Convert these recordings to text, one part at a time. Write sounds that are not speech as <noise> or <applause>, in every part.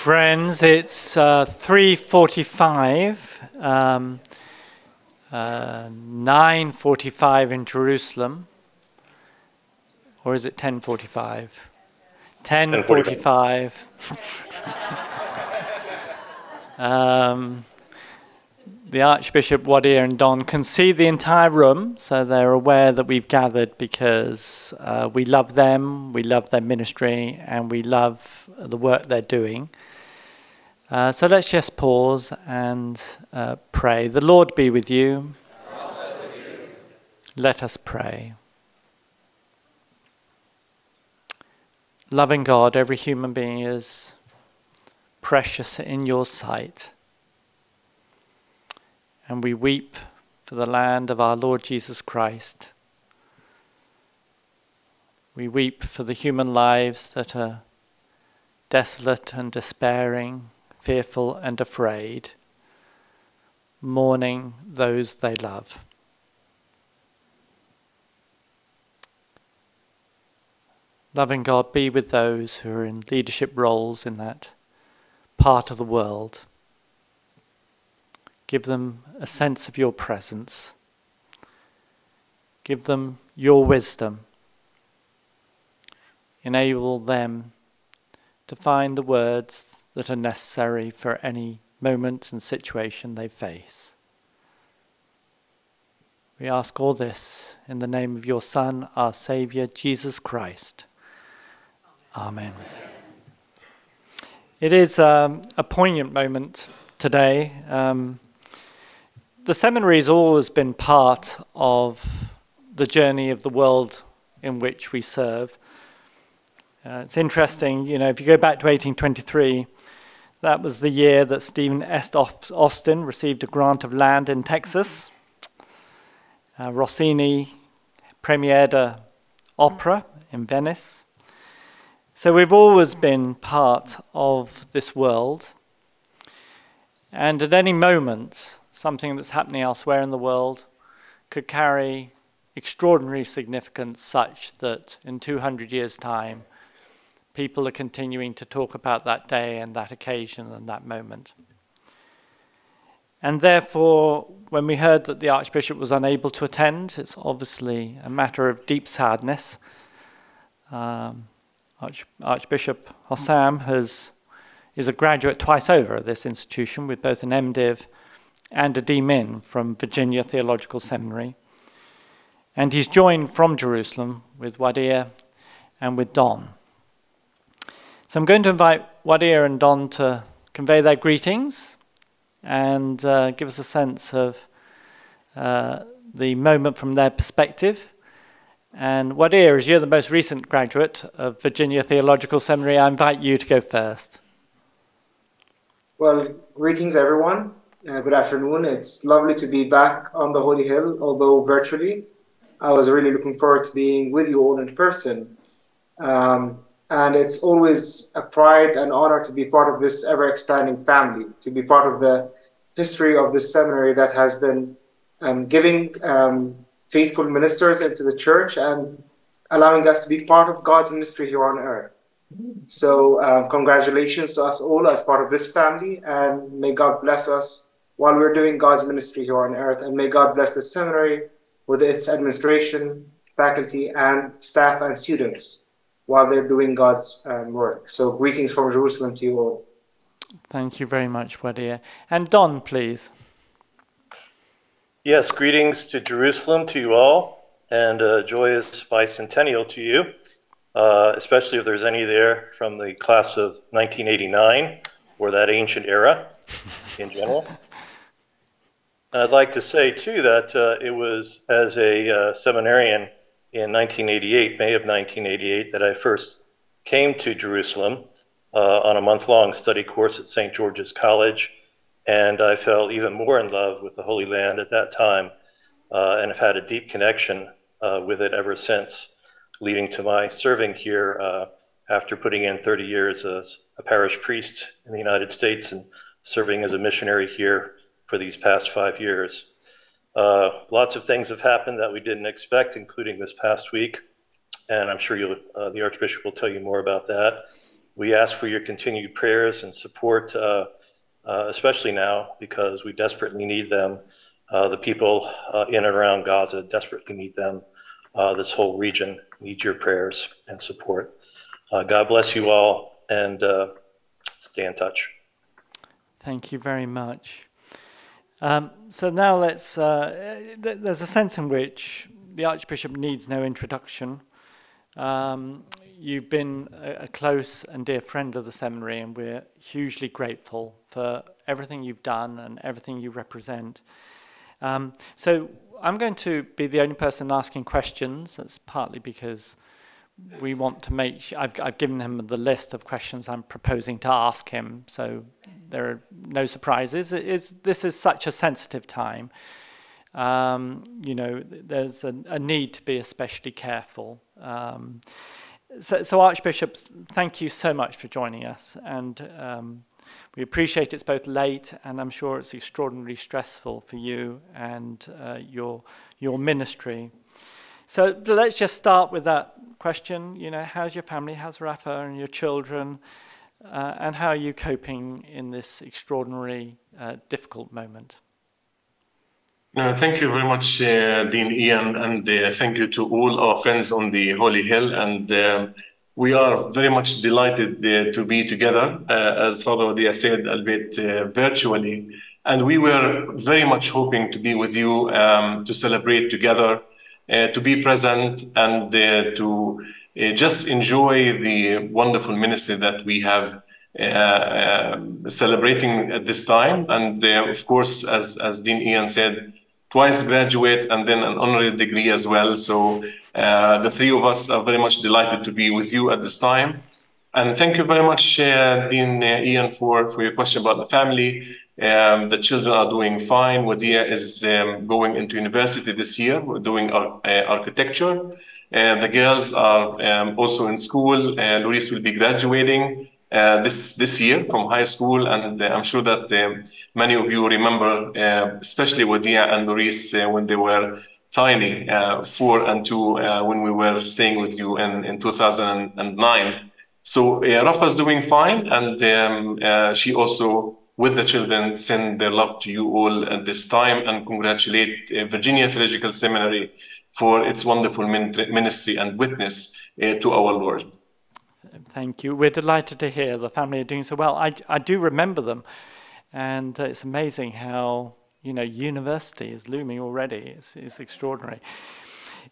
Friends, it's uh, 3.45, um, uh, 9.45 in Jerusalem. Or is it 10.45? 10.45. <laughs> um, the Archbishop Wadir and Don can see the entire room, so they're aware that we've gathered because uh, we love them, we love their ministry, and we love the work they're doing. Uh, so let's just pause and uh, pray. The Lord be with you. with you. Let us pray. Loving God, every human being is precious in your sight. And we weep for the land of our Lord Jesus Christ. We weep for the human lives that are desolate and despairing, fearful and afraid, mourning those they love. Loving God, be with those who are in leadership roles in that part of the world. Give them a sense of your presence. Give them your wisdom. Enable them to find the words that are necessary for any moment and situation they face. We ask all this in the name of your Son, our Saviour, Jesus Christ. Amen. It is um, a poignant moment today. Um, the seminary has always been part of the journey of the world in which we serve. Uh, it's interesting, you know, if you go back to 1823, that was the year that Stephen F. Austin received a grant of land in Texas. Uh, Rossini premiered an opera in Venice. So we've always been part of this world. And at any moment, something that's happening elsewhere in the world could carry extraordinary significance such that in 200 years' time, people are continuing to talk about that day and that occasion and that moment. And therefore, when we heard that the Archbishop was unable to attend, it's obviously a matter of deep sadness. Um, Arch Archbishop Hosam has, is a graduate twice over at this institution with both an MDiv and a DMin from Virginia Theological Seminary. And he's joined from Jerusalem with Wadir and with Don. So I'm going to invite Wadir and Don to convey their greetings and uh, give us a sense of uh, the moment from their perspective. And Wadir, as you're the most recent graduate of Virginia Theological Seminary, I invite you to go first. Well, greetings, everyone. Uh, good afternoon. It's lovely to be back on the Holy Hill, although virtually. I was really looking forward to being with you all in person. Um, and it's always a pride and honor to be part of this ever expanding family, to be part of the history of this seminary that has been um, giving um, faithful ministers into the church and allowing us to be part of God's ministry here on earth. So, uh, congratulations to us all as part of this family, and may God bless us while we're doing God's ministry here on earth. And may God bless the seminary with its administration, faculty, and staff and students while they're doing God's um, work. So, greetings from Jerusalem to you all. Thank you very much, Wadir. And Don, please. Yes, greetings to Jerusalem to you all, and a joyous bicentennial to you, uh, especially if there's any there from the class of 1989 or that ancient era in general. <laughs> I'd like to say, too, that uh, it was as a uh, seminarian in 1988, May of 1988, that I first came to Jerusalem uh, on a month long study course at St. George's College and I fell even more in love with the Holy Land at that time uh, and have had a deep connection uh, with it ever since, leading to my serving here uh, after putting in 30 years as a parish priest in the United States and serving as a missionary here for these past five years. Uh, lots of things have happened that we didn't expect, including this past week, and I'm sure uh, the Archbishop will tell you more about that we ask for your continued prayers and support, uh, uh, especially now because we desperately need them. Uh, the people in and around Gaza desperately need them. This whole region needs your prayers and support. God bless you all and stay in touch. Thank you very much. Um, so now let's, th there's a sense in which the Archbishop needs no introduction. Um, you've been a, a, close and dear friend of the seminary, and we're hugely grateful for everything you've done and everything you represent. Um, so I'm going to be the only person asking questions. That's partly because we want to make sure, I've, I've given him the list of questions I'm proposing to ask him, so there are no surprises. It is, this is such a sensitive time. Um, you know, there's a, a, need to be especially careful. Um, so, so, Archbishop, thank you so much for joining us, and um, we appreciate it's both late, and I'm sure it's extraordinarily stressful for you and uh, your your ministry. So let's just start with that question. You know, how's your family? How's Rafa and your children? Uh, and how are you coping in this extraordinary, uh, difficult moment? No, thank you very much, uh, Dean Ian, and uh, thank you to all our friends on the Holy Hill. And um, we are very much delighted uh, to be together, uh, as Father Odia said, albeit uh, virtually. And we were very much hoping to be with you um, to celebrate together, uh, to be present, and to just enjoy the wonderful ministry that we have uh, uh, celebrating at this time. And uh, of course, as, as Dean Ian said, twice graduate and then an honorary degree as well. So uh, the three of us are very much delighted to be with you at this time. And thank you very much, uh, Dean uh, Ian, for, for your question about the family. Um, the children are doing fine. Wadia is um, going into university this year. We're doing ar uh, architecture. Uh, the girls are um, also in school. Uh, Luis will be graduating uh, this this year from high school, and uh, I'm sure that uh, many of you remember, uh, especially Wadia and Luis uh, when they were tiny, four and two, when we were staying with you in, in 2009. So Rafa's doing fine, and um, she also, with the children, send their love to you all at this time, and congratulate Virginia Theological Seminary for its wonderful ministry and witness to our Lord. Thank you. We're delighted to hear the family are doing so well. I, I do remember them, and uh, it's amazing how you know university is looming already. It's, it's extraordinary.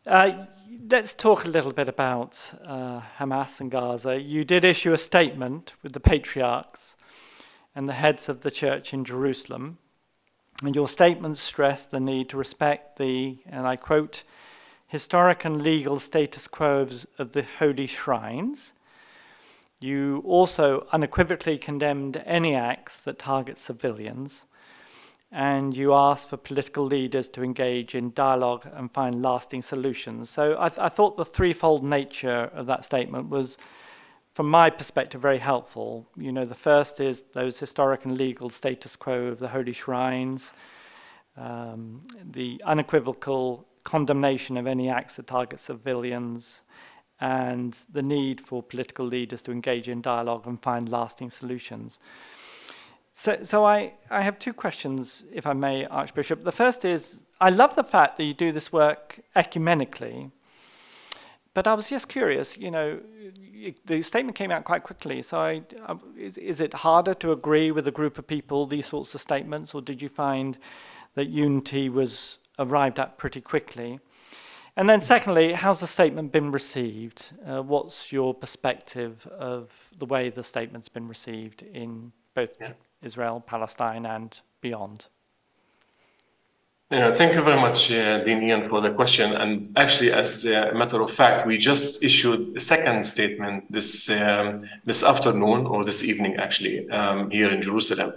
Uh, let's talk a little bit about uh, Hamas and Gaza. You did issue a statement with the patriarchs and the heads of the church in Jerusalem, and your statements stress the need to respect the, and I quote, historic and legal status quo of, the holy shrines. You also unequivocally condemned any acts that target civilians, and you asked for political leaders to engage in dialogue and find lasting solutions. So I, th I thought the threefold nature of that statement was, from my perspective, very helpful. You know, the first is those historic and legal status quo of the holy shrines, um, the unequivocal condemnation of any acts that target civilians, and the need for political leaders to engage in dialogue and find lasting solutions. So, so I, I have two questions, if I may, Archbishop. The first is, I love the fact that you do this work ecumenically, but I was just curious, you know, the statement came out quite quickly, so I, uh, is, is it harder to agree with a group of people, these sorts of statements, or did you find that unity was arrived at pretty quickly? And then secondly, how's the statement been received? Uh, what's your perspective of the way the statement's been received in both yeah. Israel, Palestine, and beyond? Yeah, thank you very much, uh, Dean Ian, for the question. And actually, as a matter of fact, we just issued a second statement this um, this afternoon or this evening, actually, um, here in Jerusalem.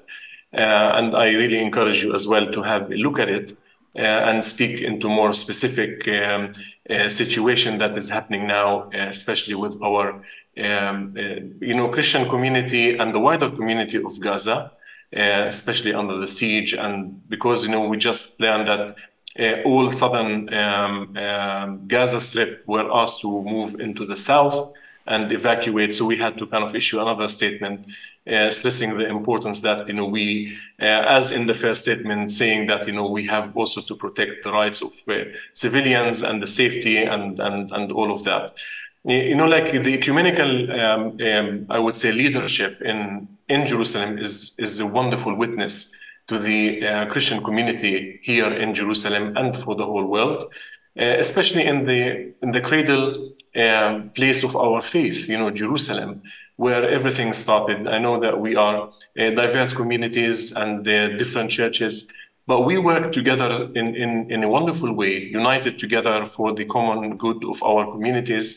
Uh, and I really encourage you as well to have a look at it uh, and speak into more specific um, uh, situation that is happening now, uh, especially with our um, you know Christian community and the wider community of Gaza, especially under the siege, and because you know we just learned that uh, all southern um, um, Gaza Strip were asked to move into the south. and evacuate. So we had to kind of issue another statement uh, stressing the importance that you know we, uh, as in the first statement, saying that you know we have also to protect the rights of uh, civilians and the safety and and and all of that. You know, like the ecumenical, um, um, I would say, leadership in in Jerusalem is is a wonderful witness to the uh, Christian community here in Jerusalem and for the whole world, uh, especially in the in the cradle um, place of our faith, you know, Jerusalem, where everything started. I know that we are uh, diverse communities and uh, different churches, but we work together in, in, in a wonderful way, united together for the common good of our communities.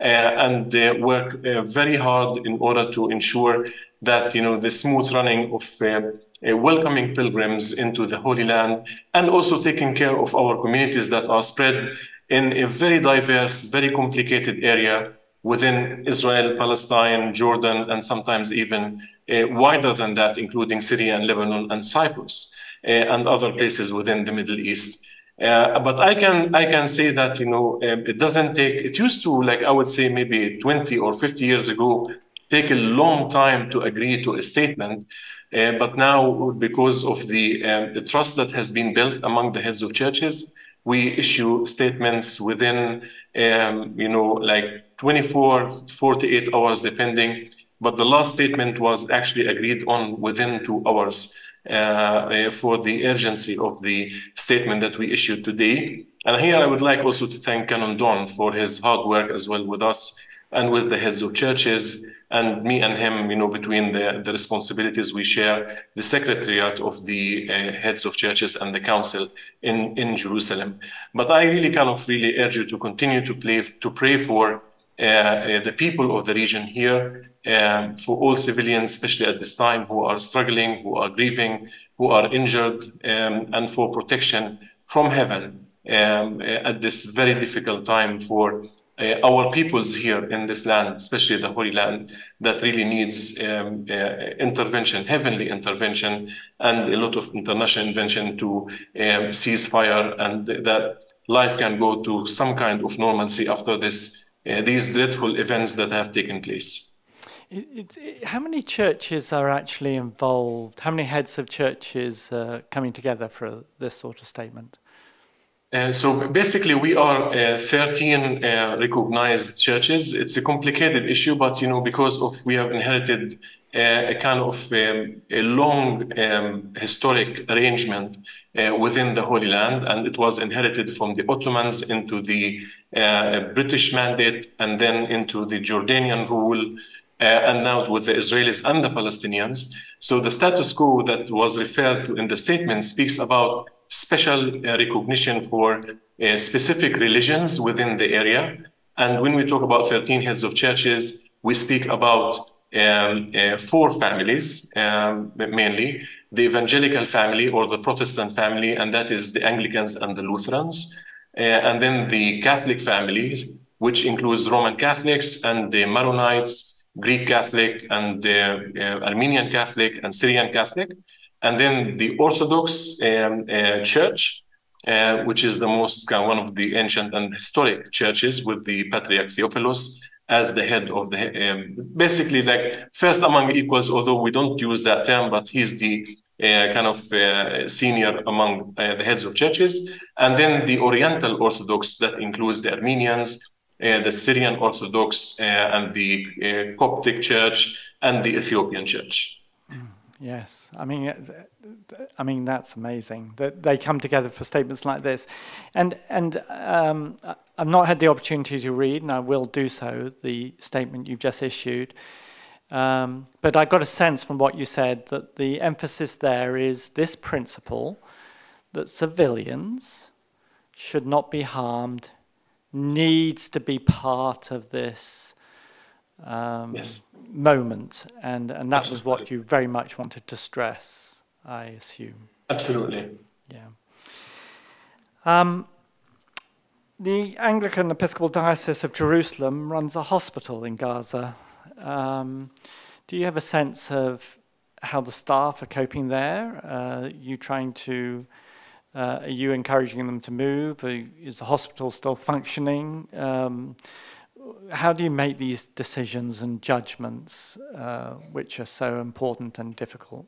Uh, and uh, work uh, very hard in order to ensure that you know the smooth running of uh, welcoming pilgrims into the Holy Land and also taking care of our communities that are spread in a very diverse, very complicated area within Israel, Palestine, Jordan, and sometimes even uh, wider than that, including Syria and Lebanon and Cyprus uh, and other places within the Middle East. Uh, but I can I can say that you know um, it doesn't take it used to like I would say maybe 20 or 50 years ago take a long time to agree to a statement uh, but now, because of the, um, the, trust that has been built among the heads of churches, we issue statements within, um, you know, like 24, 48 hours, depending. But the last statement was actually agreed on within two hours uh, uh, for the urgency of the statement that we issued today. And here I would like also to thank Canon Don for his hard work as well with us and with the heads of churches and me and him, you know, between the, the responsibilities we share, the secretariat of the uh, heads of churches and the council in, in Jerusalem. But I really kind of really urge you to continue to, play, to pray for uh, uh, the people of the region here, um, for all civilians, especially at this time, who are struggling, who are grieving, who are injured, um, and for protection from heaven um, at this very difficult time for uh, our peoples here in this land, especially the Holy Land, that really needs um, uh, intervention, heavenly intervention, and a lot of international intervention to um, cease fire, and that life can go to some kind of normalcy after this uh, these dreadful events that have taken place. It, it, how many churches are actually involved? How many heads of churches uh, coming together for this sort of statement? Uh, so basically, we are uh, 13 uh, recognized churches. It's a complicated issue, but you know, because of we have inherited uh, a kind of um, a long um, historic arrangement uh, within the Holy Land, and it was inherited from the Ottomans into the British mandate, and then into the Jordanian rule. and now with the Israelis and the Palestinians. So the status quo that was referred to in the statement speaks about special uh, recognition for uh, specific religions within the area. And when we talk about 13 heads of churches, we speak about um, uh, four families um, mainly the evangelical family or the Protestant family, and that is the Anglicans and the Lutherans. And then the Catholic families, which includes Roman Catholics and the Maronites, Greek Catholic, and uh, Armenian Catholic, and Syrian Catholic and then the Orthodox um, uh, Church, uh, which is the most of one of the ancient and historic churches, with the Patriarch Theophilus as the head of the um, basically like first among equals. Although we don't use that term, but he's the uh, kind of uh, senior among uh, the heads of churches, and then the Oriental Orthodox that includes the Armenians, uh, the Syrian Orthodox, and the Coptic Church and the Ethiopian Church. Yes, I mean, I mean that's amazing that they come together for statements like this, and and um, I've not had the opportunity to read, and I will do so. The statement you've just issued, um, but I got a sense from what you said that the emphasis there is this principle that civilians should not be harmed, needs to be part of this um, yes. moment, and and that Absolutely. was what you very much wanted to stress, I assume. Absolutely. Yeah. Um, the Anglican Episcopal Diocese of Jerusalem runs a hospital in Gaza. Um, do you have a sense of how the staff are coping there? Uh, you trying to, uh, are you encouraging them to move? Is the hospital still functioning? Um, how do you make these decisions and judgments, uh, which are so important and difficult?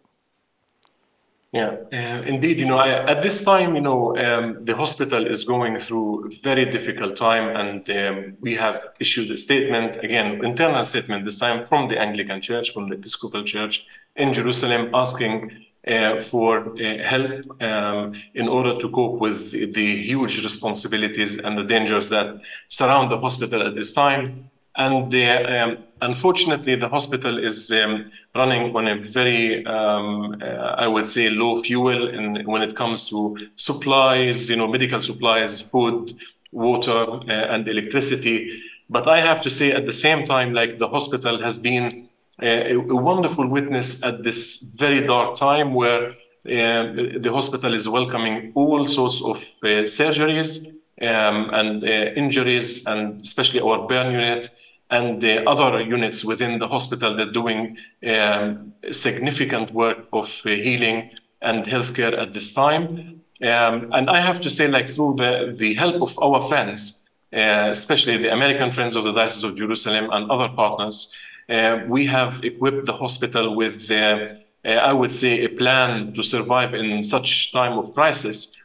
Yeah, uh, indeed. You know, I, at this time, you know, um, the hospital is going through a very difficult time, and um, we have issued a statement again, internal statement this time from the Anglican Church, from the Episcopal Church in Jerusalem, asking uh, for uh, help um, in order to cope with the huge responsibilities and the dangers that surround the hospital at this time. And um, unfortunately, the hospital is um, running on a very, um, uh, I would say, low fuel in, when it comes to supplies, you know, medical supplies, food, water, uh, and electricity. But I have to say, at the same time, like the hospital has been a, a wonderful witness at this very dark time where uh, the hospital is welcoming all sorts of uh, surgeries um, and uh, injuries, and especially our burn unit and the other units within the hospital that are doing um, significant work of uh, healing and healthcare at this time. Um, and I have to say, like through the, the help of our friends, uh, especially the American Friends of the Diocese of Jerusalem and other partners, we have equipped the hospital with, uh, uh, I would say, a plan to survive in such time of crisis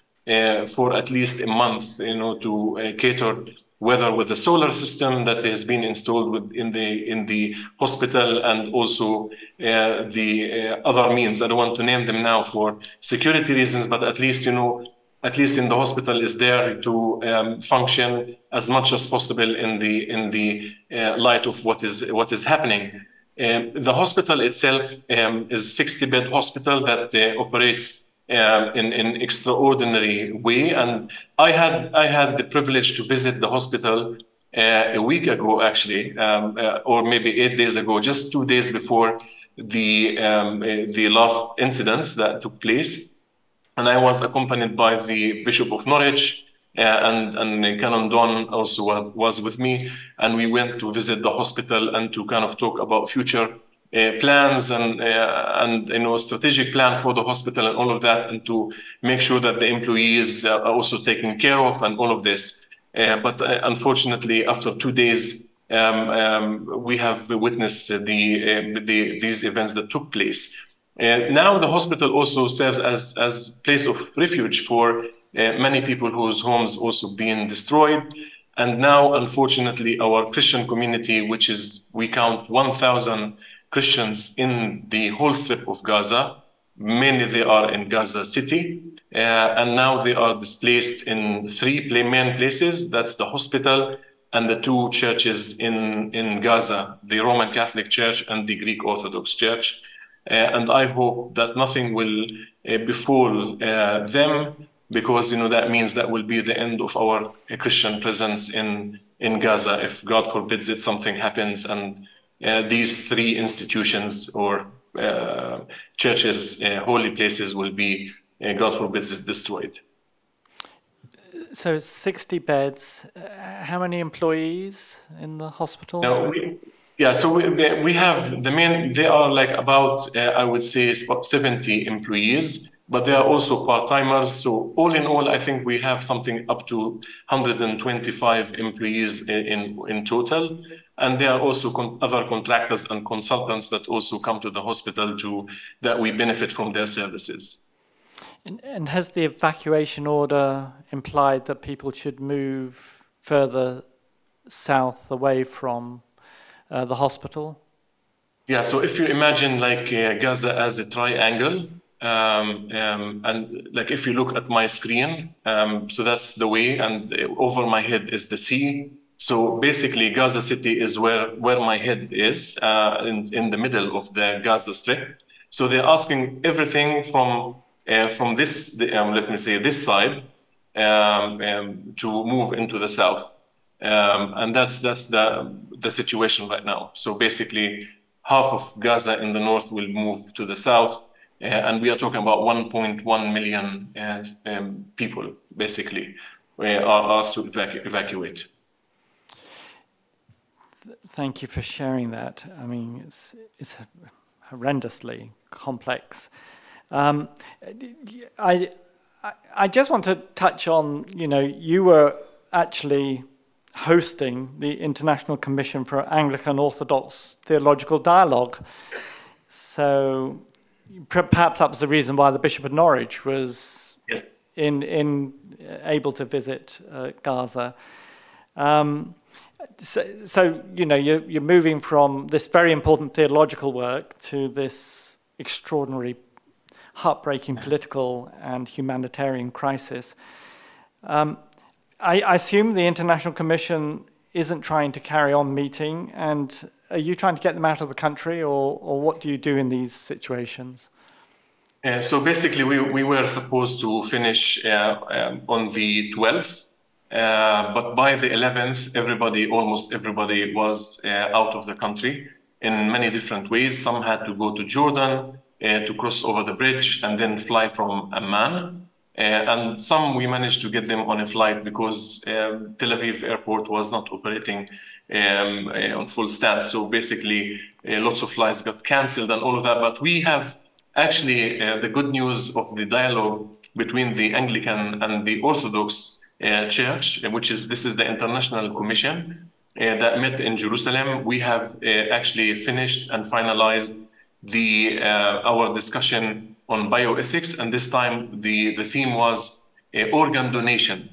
for at least a month, you know, to cater whether with the solar system that has been installed in the in the hospital and also uh, the uh, other means. I don't want to name them now for security reasons, but at least you know at least in the hospital is there to um, function as much as possible in the in the uh, light of what is what is happening. Um, the hospital itself um, is 60 bed hospital that uh, operates um, in in extraordinary way, and I had I had the privilege to visit the hospital uh, a week ago, actually, um, uh, or maybe eight days ago, just two days before the um, uh, the last incidents that took place and I was accompanied by the Bishop of Norwich, uh, and, and Canon Don also was, was with me, and we went to visit the hospital and to kind of talk about future uh, plans and uh, and you know strategic plan for the hospital and all of that, and to make sure that the employees are also taken care of and all of this. Uh, but uh, unfortunately, after two days, um, um, we have witnessed the, uh, the these events that took place. And now the hospital also serves as as place of refuge for uh, many people whose homes also been destroyed. And now, unfortunately, our Christian community, which is we count 1,000 Christians in the whole strip of Gaza, mainly they are in Gaza City, uh, and now they are displaced in three main places. That's the hospital and the two churches in in Gaza, the Roman Catholic Church and the Greek Orthodox Church. Uh, and I hope that nothing will uh, befall uh, them because you know that means that will be the end of our Christian presence in in Gaza if God forbids it something happens and uh, these three institutions or uh, churches uh, holy places will be God forbids it destroyed. So 60 beds how many employees in the hospital? No, we, yeah, so we, we have the main, they are like about, uh, I would say, 70 employees, but they are also part timers. So, all in all, I think we have something up to 125 employees in, in total. And there are also con- other contractors and consultants that also come to the hospital to that we benefit from their services. And, and has the evacuation order implied that people should move further south away from uh, the hospital? Yeah, so if you imagine like uh, Gaza as a triangle, um, um, and like if you look at my screen, um, so that's the way, and over my head is the sea. So basically, Gaza City is where where my head is, uh, in in the middle of the Gaza Strip. So they're asking everything from uh, from this, um, let me say, this side, um, um, to move into the south. Um, and that's that's the the situation right now. So basically, half of Gaza in the north will move to the south, uh, and we are talking about 1.1 million uh, um, people basically are asked to evacu- evacuate. Thank you for sharing that. I mean, it's it's horrendously complex. Um, I I just want to touch on. You know, you were actually hosting the International Commission for Anglican Orthodox Theological Dialogue. So perhaps that was the reason why the Bishop of Norwich was yes. in, in uh, able to visit uh, Gaza. Um, so, so, you know, you're, you're moving from this very important theological work to this extraordinary, heartbreaking political and humanitarian crisis. Um, I, I assume the International Commission isn't trying to carry on meeting, and are you trying to get them out of the country, or, or what do you do in these situations? Uh, so basically, we, we were supposed to finish uh, um, on the 12th, uh, but by the 11th, everybody, almost everybody, was uh, out of the country in many different ways. Some had to go to Jordan uh, to cross over the bridge and then fly from Amman. Uh, and some we managed to get them on a flight because um, Tel Aviv airport was not operating um, uh, on full stance. So basically, uh, lots of flights got cancelled and all of that. But we have actually the good news of the dialogue between the Anglican and the Orthodox Church, which is this is the International Commission that met in Jerusalem. We have actually finished and finalized the our discussion on bioethics, and this time the, the theme was uh, organ donation.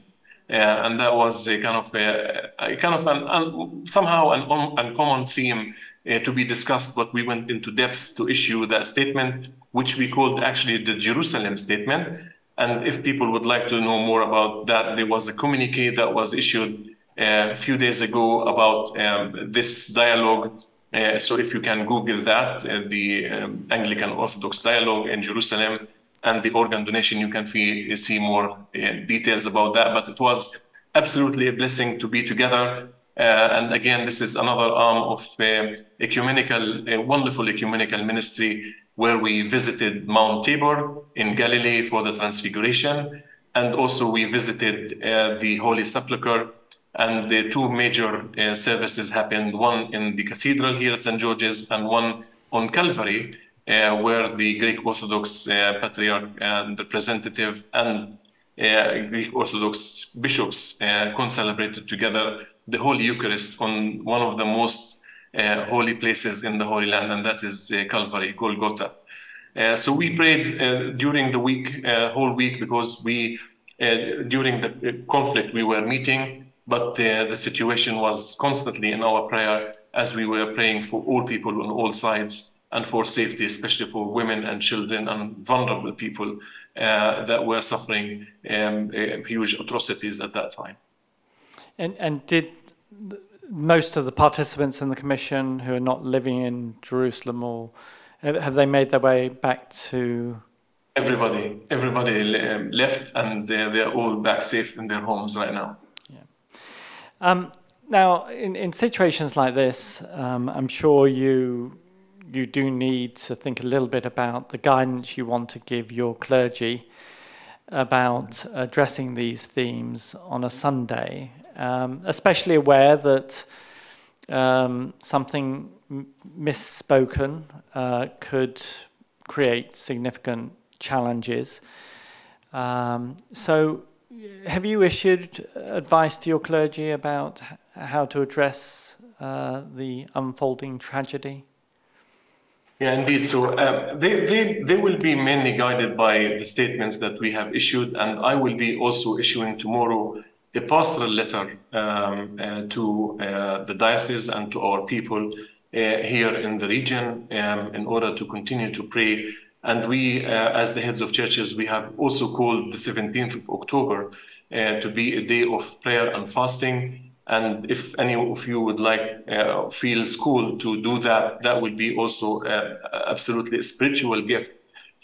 Uh, and that was a kind of a, a kind of an, un, somehow an uncommon theme uh, to be discussed, but we went into depth to issue that statement, which we called actually the Jerusalem Statement. And if people would like to know more about that, there was a communique that was issued uh, a few days ago about um, this dialogue so if you can Google that, uh, the um, Anglican Orthodox Dialogue in Jerusalem and the organ donation, you can fee, see more uh, details about that. But it was absolutely a blessing to be together. Uh, and again, this is another arm of uh, ecumenical, wonderful ecumenical ministry where we visited Mount Tabor in Galilee for the Transfiguration. And also we visited the Holy Sepulchre and the two major uh, services happened, one in the cathedral here at St. George's and one on Calvary, uh, where the Greek Orthodox uh, Patriarch and representative and uh, Greek Orthodox bishops uh, concelebrated together the Holy Eucharist on one of the most uh, holy places in the Holy Land, and that is Calvary, Golgotha. so we prayed during the week, whole week, because we, during the conflict, we were meeting but the situation was constantly in our prayer as we were praying for all people on all sides and for safety, especially for women and children and vulnerable people uh, that were suffering um, uh, huge atrocities at that time. And, and did most of the participants in the commission who are not living in Jerusalem or have they made their way back to? Everybody, everybody um, left and they're, they're all back safe in their homes right now. Um, now, in, in situations like this, um, I'm sure you you do need to think a little bit about the guidance you want to give your clergy about addressing these themes on a Sunday, um, especially aware that um, something misspoken uh, could create significant challenges. Um, so, have you issued advice to your clergy about how to address uh, the unfolding tragedy? Yeah, indeed. So um, they, they, they will be mainly guided by the statements that we have issued, and I will be also issuing tomorrow a pastoral letter um, uh, to uh, the diocese and to our people uh, here in the region um, in order to continue to pray and we, uh, as the heads of churches, we have also called the 17th of October uh, to be a day of prayer and fasting. And if any of you would like, uh, feel school to do that, that would be also uh, absolutely a spiritual gift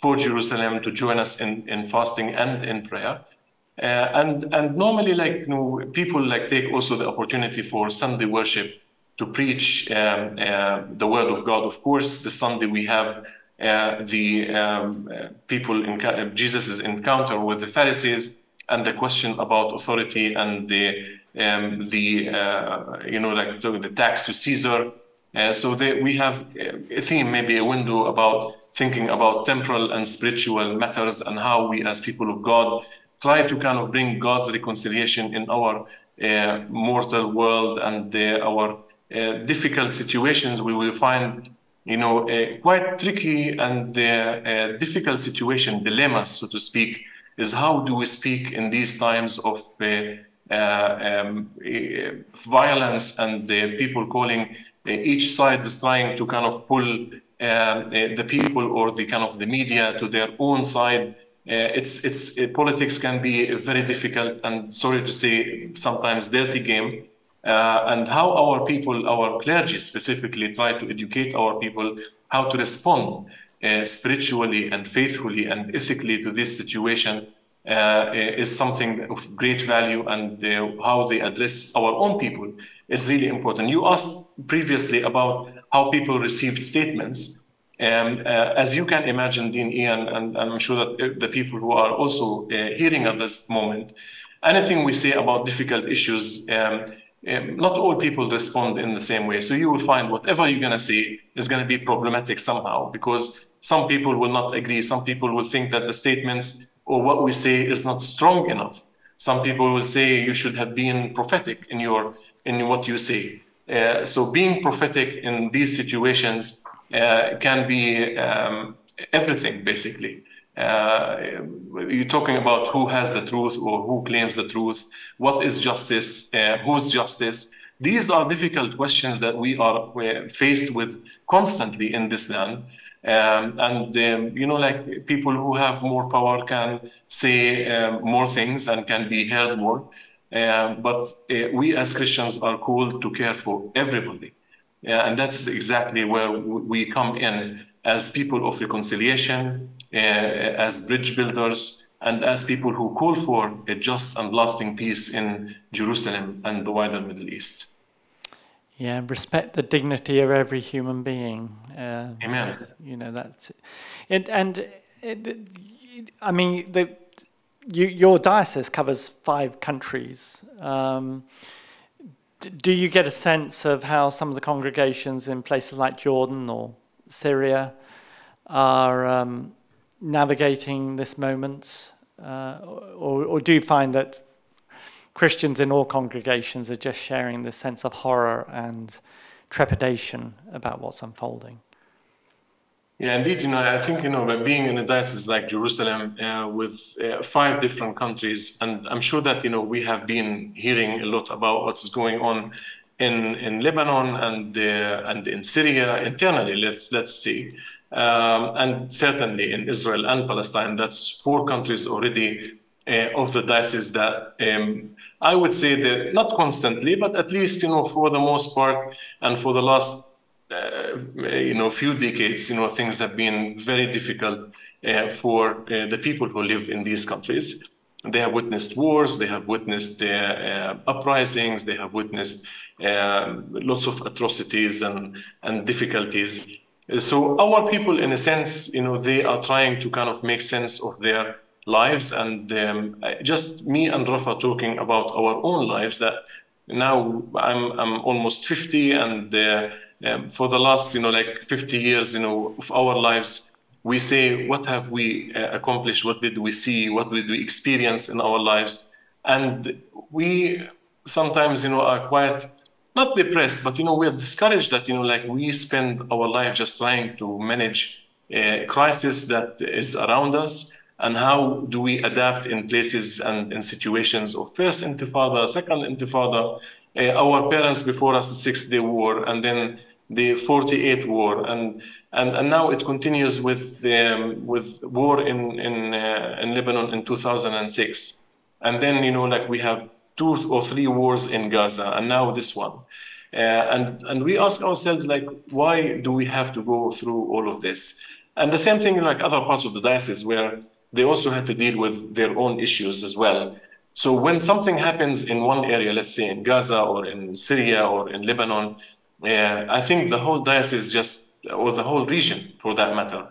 for Jerusalem to join us in, in fasting and in prayer. Uh, and and normally, like you know, people like take also the opportunity for Sunday worship to preach um, uh, the word of God. Of course, the Sunday we have uh, the um, uh, people in uh, Jesus's encounter with the Pharisees and the question about authority and the um, the uh, you know like the, tax to Caesar. Uh, so they, we have a theme, maybe a window about thinking about temporal and spiritual matters and how we, as people of God, try to kind of bring God's reconciliation in our uh, mortal world and our difficult situations, we will find, you know, uh, quite tricky and uh, uh, difficult situation, dilemmas, so to speak, is how do we speak in these times of um, violence and people calling each side is trying to kind of pull the people or the kind of the media to their own side uh, it's it's uh, politics can be very difficult and sorry to say sometimes dirty game. Uh, and how our people, our clergy specifically, try to educate our people how to respond uh, spiritually and faithfully and ethically to this situation uh, is something of great value. And uh, how they address our own people is really important. You asked previously about how people received statements. Um, uh, as you can imagine, Dean Ian, and, and, I'm sure that the people who are also uh, hearing at this moment, anything we say about difficult issues, um, um, not all people respond in the same way. So you will find whatever you're going to say is going to be problematic somehow because some people will not agree. Some people will think that the statements or what we say is not strong enough. Some people will say you should have been prophetic in your in what you say. Uh, so being prophetic in these situations uh, can be um, everything, basically. Uh, you're talking about who has the truth or who claims the truth, what is justice, uh, who's justice. These are difficult questions that we are faced with constantly in this land. Um, and um, you know, like people who have more power can say um, more things and can be heard more. Um, but uh, we as Christians are called to care for everybody. And that's exactly where we come in as people of reconciliation, as bridge builders, and as people who call for a just and lasting peace in Jerusalem and the wider Middle East. Yeah, respect the dignity of every human being. Uh, Amen. You know that's it, and it, it, I mean the you, your diocese covers five countries. Um, do you get a sense of how some of the congregations in places like Jordan or Syria are um, navigating this moment? Uh, or, or, do you find that Christians in all congregations are just sharing this sense of horror and trepidation about what's unfolding? Yeah, indeed. You know, I think you know, by being in a diocese like Jerusalem uh, with uh, five different countries, and I'm sure that you know we have been hearing a lot about what's going on in in Lebanon and uh, and in Syria internally. Let's let's see, um, and certainly in Israel and Palestine. That's four countries already uh, of the diocese that um, I would say that not constantly, but at least you know for the most part, and for the last uh, you know, few decades, you know, things have been very difficult uh, for uh, the people who live in these countries. They have witnessed wars, they have witnessed uprisings, they have witnessed lots of atrocities and, and difficulties. So our people, in a sense, you know, they are trying to kind of make sense of their lives. And um, just me and Rafa talking about our own lives that now I'm, I'm almost 50 and uh, um, for the last, you know, like 50 years, you know, of our lives, we say, what have we uh, accomplished? What did we see? What did we experience in our lives? And we sometimes, you know, are quite not depressed, but you know, we're discouraged that you know, like we spend our life just trying to manage a crisis that is around us, and how do we adapt in places and in situations of first intifada, second intifada, uh, our parents before us the Six Day War, and then the 48 war, and and, and now it continues with the um, with war in in uh, in Lebanon in 2006, and then you know like we have two or three wars in Gaza, and now this one. Uh, and and we ask ourselves like why do we have to go through all of this and the same thing like other parts of the diocese where they also had to deal with their own issues as well so when something happens in one area let's say in gaza or in syria or in lebanon uh, I think the whole diocese just, or the whole region for that matter,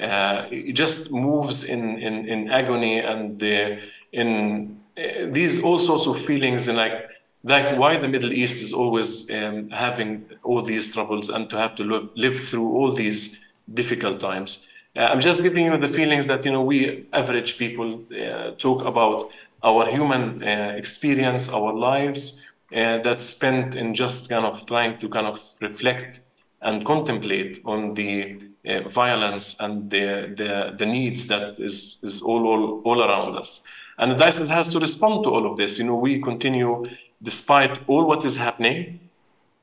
uh, it just moves in, in, in agony and uh, in these all sorts of feelings and like like why the Middle East is always um, having all these troubles and to have to live, live through all these difficult times. Uh, I'm just giving you the feelings that you know we average people uh, talk about our human uh, experience, our lives, uh, that's spent in just kind of trying to kind of reflect and contemplate on the uh, violence and the, the, the needs that is, is all, all, all around us. And the diocese has to respond to all of this. You know, we continue, despite all what is happening,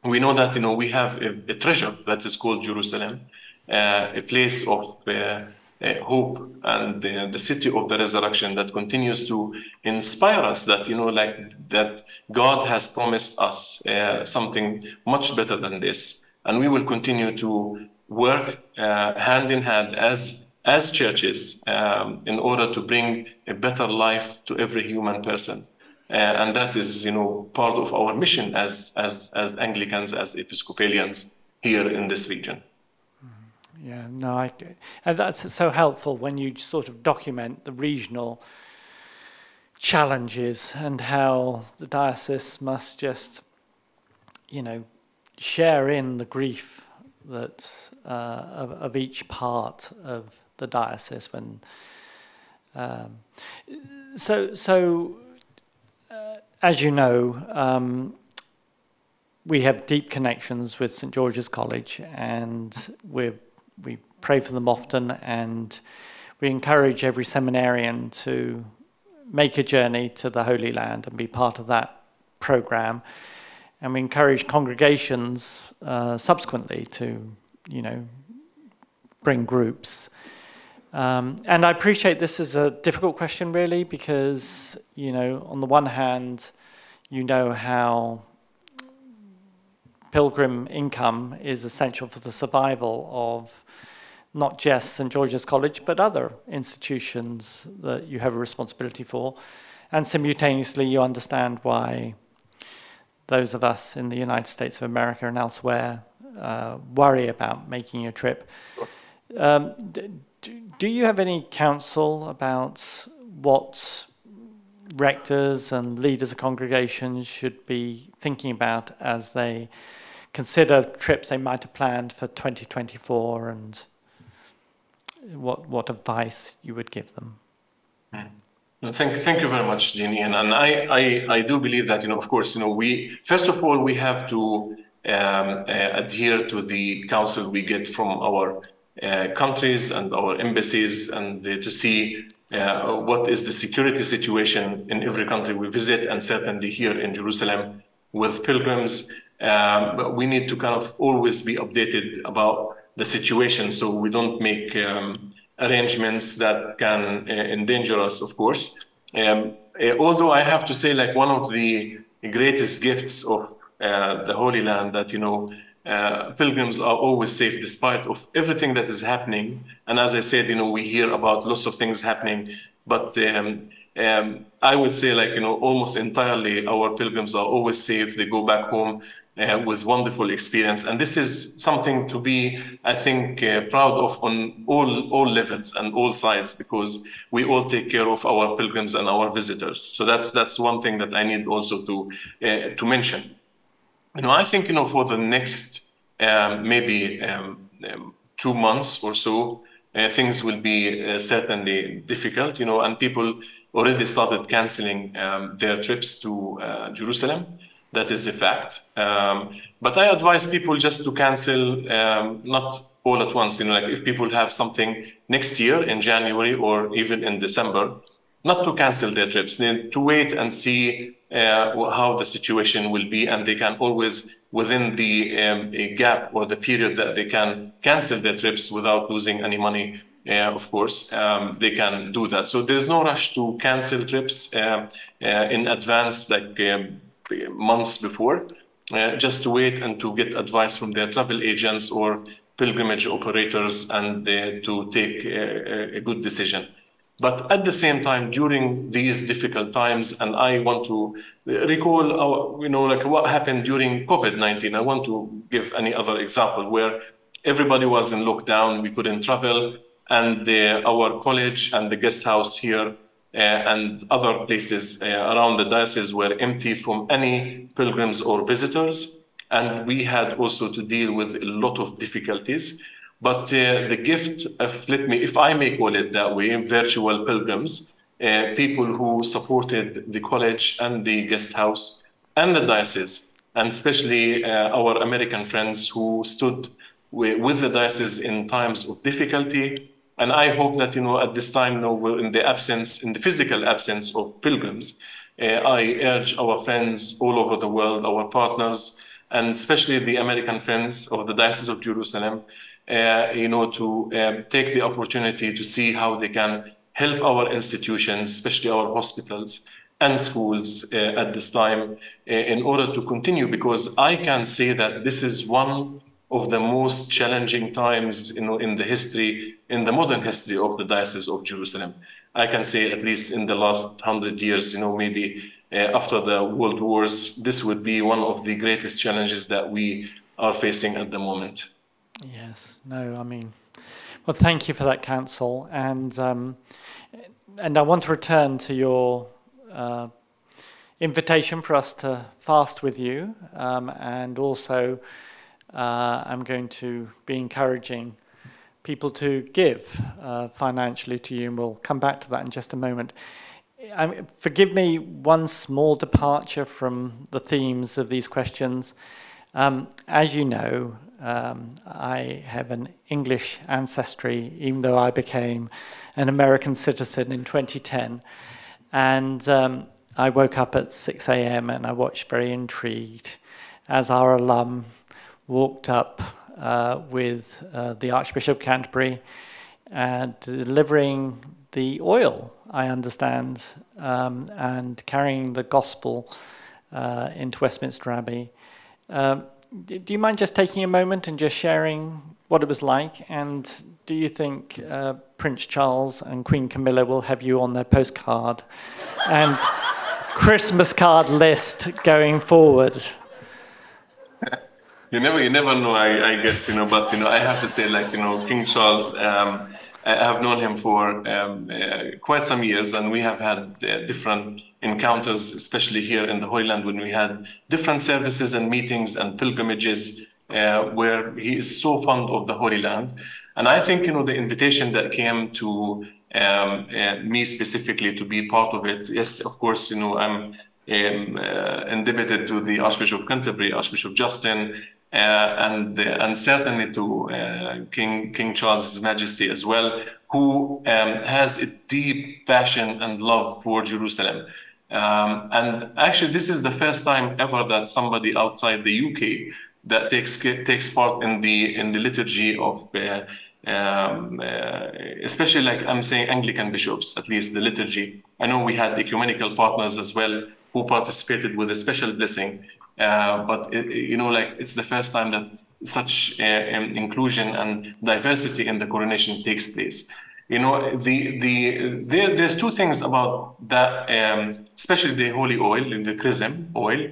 we know that, you know, we have a, a treasure that is called Jerusalem, uh, a place of uh, uh, hope and the city of the resurrection that continues to inspire us that you know like that god has promised us uh, something much better than this and we will continue to work uh, hand in hand as as churches um, in order to bring a better life to every human person. Uh, and that is you know part of our mission as as as anglicans as episcopalians here in this region. Yeah, no, I, and that's so helpful when you sort of document the regional challenges and how the diocese must just, you know, share in the grief that uh, of, of, each part of the diocese when. Um, so, so uh, as you know, um, we have deep connections with St George's College, and we're we pray for them often and we encourage every seminarian to make a journey to the Holy Land and be part of that program. And we encourage congregations uh, subsequently to, you know, bring groups. Um, and I appreciate this is a difficult question, really, because, you know, on the one hand, you know how pilgrim income is essential for the survival of not just St. George's College, but other institutions that you have a responsibility for. And simultaneously, you understand why those of us in the United States of America and elsewhere uh, worry about making a trip. Um, do you have any counsel about what rectors and leaders of congregations should be thinking about as they consider trips they might have planned for 2024 and what what advice you would give them. Mm. Thank, thank you very much, Dean Ian. And, and I, I, I do believe that, you know, of course, you know, we, first of all, we have to um, uh, adhere to the counsel we get from our countries and our embassies and uh, to see uh, what is the security situation in every country we visit and certainly here in Jerusalem with pilgrims. Um, but we need to kind of always be updated about the situation so we don't make um, arrangements that can uh, endanger us, of course. Um, uh, although I have to say, like one of the greatest gifts of uh, the Holy Land that, you know, uh, pilgrims are always safe despite of everything that is happening. And as I said, you know, we hear about lots of things happening, but um, um, I would say like, you know, almost entirely our pilgrims are always safe. They go back home uh, with wonderful experience. And this is something to be, I think, uh, proud of on all, all levels and all sides, because we all take care of our pilgrims and our visitors. So that's, that's one thing that I need also to, uh, to mention. You know, I think, you know, for the next um, maybe um, um, two months or so, uh, things will be uh, certainly difficult, you know, and people already started canceling um, their trips to uh, Jerusalem. That is a fact. Um, but I advise people just to cancel, um, not all at once. You know, like if people have something next year in January or even in December, not to cancel their trips, then to wait and see uh, how the situation will be, and they can always within the um, gap or the period that they can cancel their trips without losing any money. Uh, of course, um, they can do that. So there's no rush to cancel trips uh, uh in advance, like um, months before, uh, just to wait and to get advice from their travel agents or pilgrimage operators and uh, to take a, a, good decision. But at the same time, during these difficult times, and I want to recall, our, you know, like what happened during COVID-19. I want to give any other example where everybody was in lockdown, we couldn't travel, and the, our college and the guest house here uh, and other places uh, around the diocese were empty from any pilgrims or visitors. And we had also to deal with a lot of difficulties. But uh, the gift of, let me, if I may call it that way, virtual pilgrims, uh, people who supported the college and the guest house and the diocese, and especially uh, our American friends who stood with, the diocese in times of difficulty. And I hope that, you know, at this time, you know, in the absence, in the physical absence of pilgrims, uh, I urge our friends all over the world, our partners, and especially the American friends of the Diocese of Jerusalem, you know, to um, take the opportunity to see how they can help our institutions, especially our hospitals and schools uh, at this time uh, in order to continue because I can say that this is one of the most challenging times you know, in the history, in the modern history of the Diocese of Jerusalem. I can say at least in the last hundred years, you know, maybe uh, after the world wars, this would be one of the greatest challenges that we are facing at the moment. Yes, no, I mean, well, thank you for that counsel, and um, and I want to return to your uh, invitation for us to fast with you, um, and also uh, I'm going to be encouraging people to give uh, financially to you, and we'll come back to that in just a moment. Mean, forgive me one small departure from the themes of these questions. Um, as you know, um, I have an English ancestry, even though I became an American citizen in 2010. And um, I woke up at 6 a.m. and I watched very intrigued as our alum walked up uh, with uh, the Archbishop of Canterbury uh, delivering the oil, I understand, um, and carrying the gospel uh, into Westminster Abbey. Um, do you mind just taking a moment and just sharing what it was like? And do you think uh, Prince Charles and Queen Camilla will have you on their postcard <laughs> and Christmas card list going forward? <laughs> You never, you never know. I, I guess you know, but you know, I have to say, like you know, King Charles. Um, I have known him for um, uh, quite some years, and we have had uh, different encounters, especially here in the Holy Land, when we had different services and meetings and pilgrimages uh, where he is so fond of the Holy Land. And I think, you know, the invitation that came to um, uh, me specifically to be part of it, yes, of course, you know, I'm um, uh, indebted to the Archbishop of Canterbury, Archbishop Justin, uh, and uh, and certainly to uh, King King Charles His Majesty as well, who um, has a deep passion and love for Jerusalem. Um, and actually, this is the first time ever that somebody outside the UK that takes takes part in the in the liturgy of. Uh, um, uh, especially like I'm saying Anglican bishops, at least the liturgy. I know we had ecumenical partners as well who participated with a special blessing. Uh, but it, you know, like it's the first time that such uh, inclusion and diversity in the coronation takes place. You know, the the there, there's two things about that, um, especially the holy oil, the chrism oil.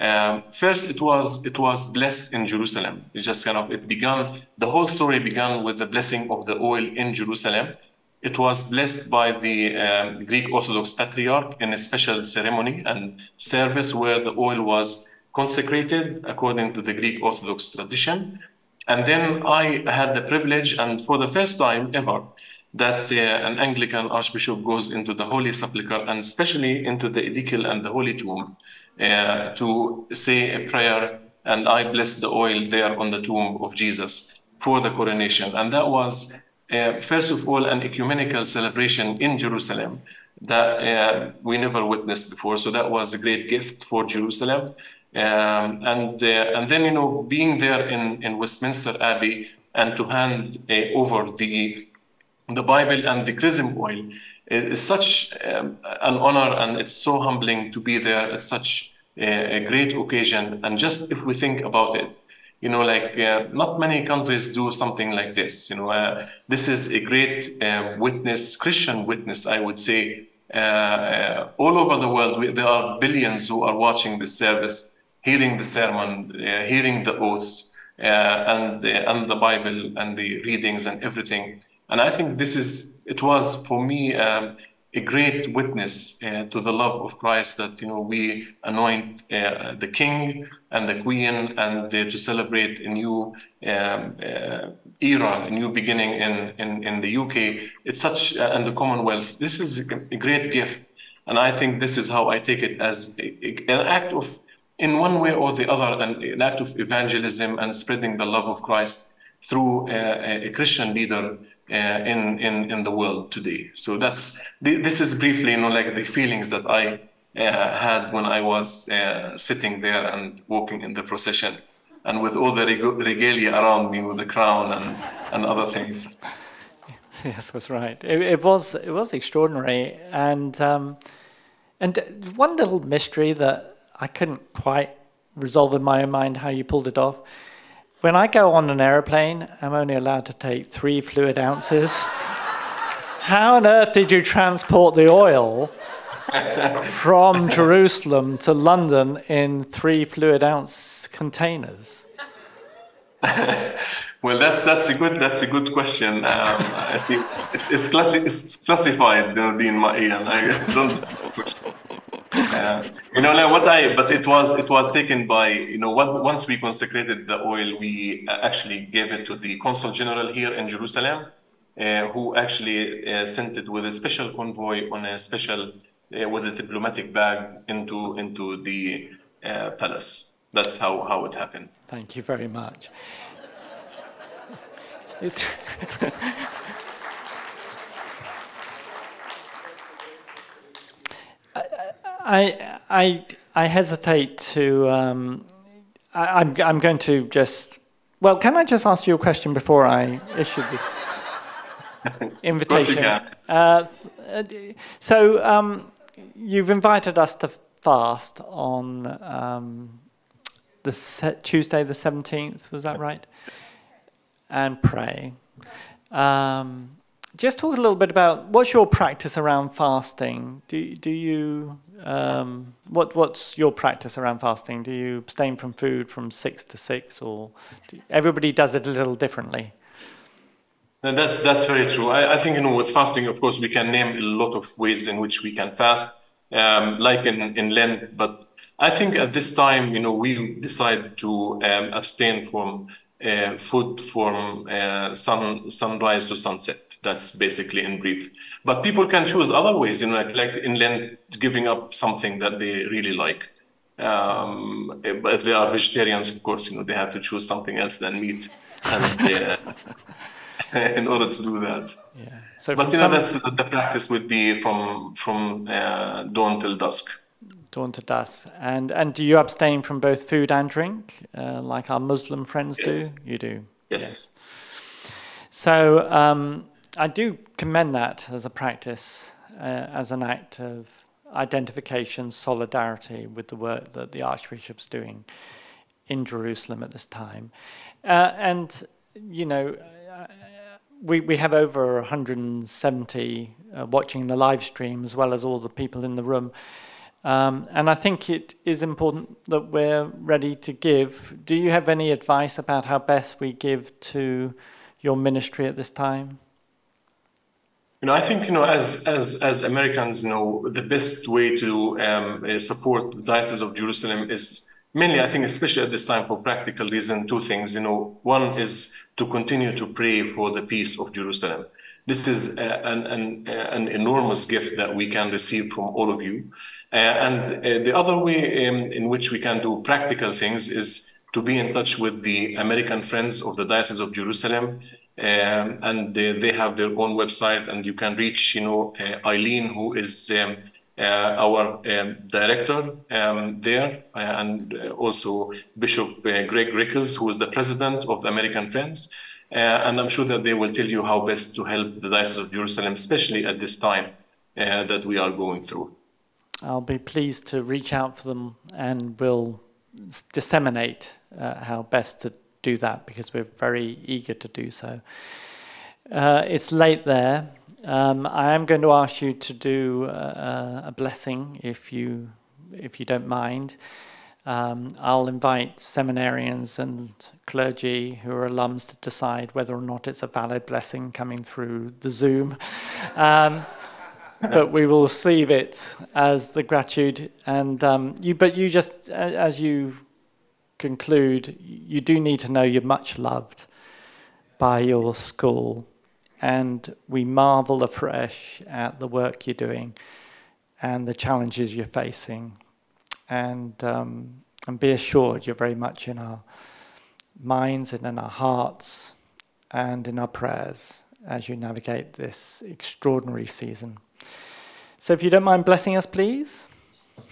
Um, first, it was it was blessed in Jerusalem. It just kind of it began. The whole story began with the blessing of the oil in Jerusalem. It was blessed by the um, Greek Orthodox Patriarch in a special ceremony and service where the oil was consecrated according to the Greek Orthodox tradition. And then I had the privilege, and for the first time ever, that uh, an Anglican archbishop goes into the Holy Sepulchre and especially into the edicule and the Holy Tomb uh, to say a prayer. And I bless the oil there on the tomb of Jesus for the coronation. And that was, uh, first of all, an ecumenical celebration in Jerusalem that uh, we never witnessed before. So that was a great gift for Jerusalem. Um, and uh, and then you know being there in, in Westminster Abbey and to hand uh, over the the Bible and the chrism oil is, such um, an honor and it's so humbling to be there at such a, a great occasion. And just if we think about it, you know, like uh, not many countries do something like this. You know, uh, this is a great uh, witness, Christian witness, I would say. Uh, uh, all over the world, we, there are billions who are watching this service hearing the sermon, uh, hearing the oaths, and, and the Bible and the readings and everything. And I think this is, it was for me um, a great witness uh, to the love of Christ that you know we anoint uh, the King and the Queen and uh, to celebrate a new um, uh, era, a new beginning in, in, in the UK. It's such uh, and the Commonwealth. This is a great gift, and I think this is how I take it as a, a, an act of, in one way or the other, an, an act of evangelism and spreading the love of Christ through a, a Christian leader uh, in, in, in the world today. So that's, this is briefly, you know, like the feelings that I uh, had when I was uh, sitting there and walking in the procession and with all the regalia around me with the crown and, and other things. <laughs> Yes, that's right. It, it was it was extraordinary, and um, and one little mystery that I couldn't quite resolve in my own mind how you pulled it off when I go on an aeroplane, I'm only allowed to take three fluid ounces. How on earth did you transport the oil from Jerusalem to London in three fluid ounce containers? <laughs> well, that's that's a good that's a good question. Um, I see it's, it's, it's, classi- it's classified, Dean Ian. I don't uh, you know, like what I, but it was it was taken by you know what, once we consecrated the oil, we uh, actually gave it to the consul general here in Jerusalem, uh, who actually uh, sent it with a special convoy on a special uh, with a diplomatic bag into into the uh, palace. That's how how it happened. Thank you very much. It <laughs> I, I, I hesitate to. Um, I, am I'm, I'm going to just. Well, can I just ask you a question before I issue this <laughs> invitation? Uh, so, um, you've invited us to fast on um, the Tuesday, the 17th, was that right? Yes. And pray. Um, just talk a little bit about what's your practice around fasting. Do do you um, what what's your practice around fasting? Do you abstain from food from six to six, or do, everybody does it a little differently? that's that's very true. I, I, think you know with fasting, of course, we can name a lot of ways in which we can fast, um, like in in Lent. But I think at this time, you know, we decide to um, abstain from uh, food from uh, sun sunrise to sunset that's basically in brief. But people can choose other ways, you know, like, like in Lent, giving up something that they really like. Um, if they are vegetarians, of course, you know, they have to choose something else than meat, and uh, <laughs> in order to do that. Yeah. So but you know, that's the practice would be from from uh, dawn till dusk. Dawn to dusk, and and do you abstain from both food and drink, uh, like our Muslim friends yes. do? You do. Yes. yes. So. Um, I do commend that as a practice, uh, as an act of identification, solidarity with the work that the Archbishop's doing in Jerusalem at this time. Uh, and, you know, uh, we, we have over 170 uh, watching the live stream, as well as all the people in the room. Um, and I think it is important that we're ready to give. Do you have any advice about how best we give to your ministry at this time? You know, I think you know, as as as Americans, you know, the best way to um, uh, support the Diocese of Jerusalem is mainly, I think, especially at this time, for practical reason, two things. You know, one is to continue to pray for the peace of Jerusalem. This is uh, an, an, uh, an enormous gift that we can receive from all of you. Uh, and uh, the other way um, in which we can do practical things is to be in touch with the American Friends of the Diocese of Jerusalem um, and they, they, have their own website and you can reach you know uh, Eileen who is um, uh, our um, director um, there uh, and uh, also Bishop uh, Greg Rickel who is the president of the American Friends and I'm sure that they will tell you how best to help the Diocese of Jerusalem especially at this time that we are going through. I'll be pleased to reach out for them and we'll disseminate how best to do that because we're very eager to do so. Uh, it's late there. Um, I am going to ask you to do uh, a blessing if you if you don't mind. Um, I'll invite seminarians and clergy who are alums to decide whether or not it's a valid blessing coming through the Zoom. Um, <laughs> but we will receive it as the gratitude. And um, you, but you just, as you conclude, you do need to know you're much loved by your school, and we marvel afresh at the work you're doing and the challenges you're facing. And um, and be assured you're very much in our minds and in our hearts and in our prayers as you navigate this extraordinary season. So, if you don't mind blessing us, please.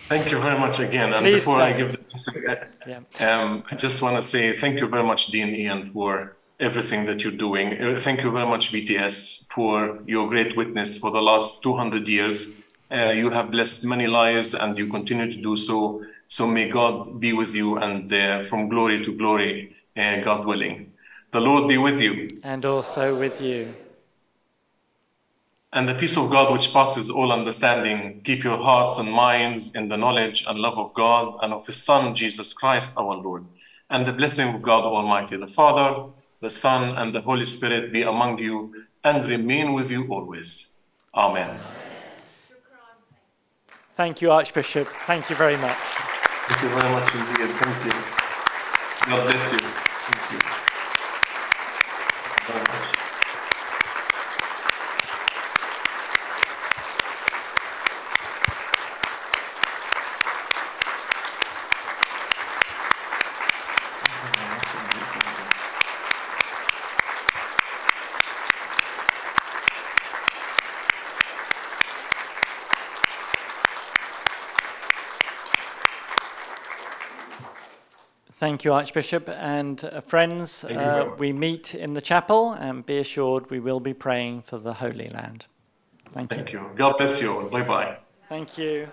Thank you very much again. And Please before I give the Yeah. um, I just want to say thank you very much, Dean Ian, for everything that you're doing. Uh, Thank you very much, VTS, for your great witness for the last 200 years. Uh, you have blessed many lives and you continue to do so. So may God be with you and uh, from glory to glory, uh, God willing. The Lord be with you. And also with you. And the peace of God, which passes all understanding, keep your hearts and minds in the knowledge and love of God and of His Son, Jesus Christ our Lord. And the blessing of God Almighty, the Father, the Son, and the Holy Spirit be among you and remain with you always. Amen. Thank you, Archbishop. Thank you very much. Thank you very much indeed. Thank you. God bless you. Very much. Thank you, Archbishop. And uh, friends, you uh, we meet in the chapel, and be assured we will be praying for the Holy Land. Thank you. Thank you. God bless you. Bye bye. Thank you.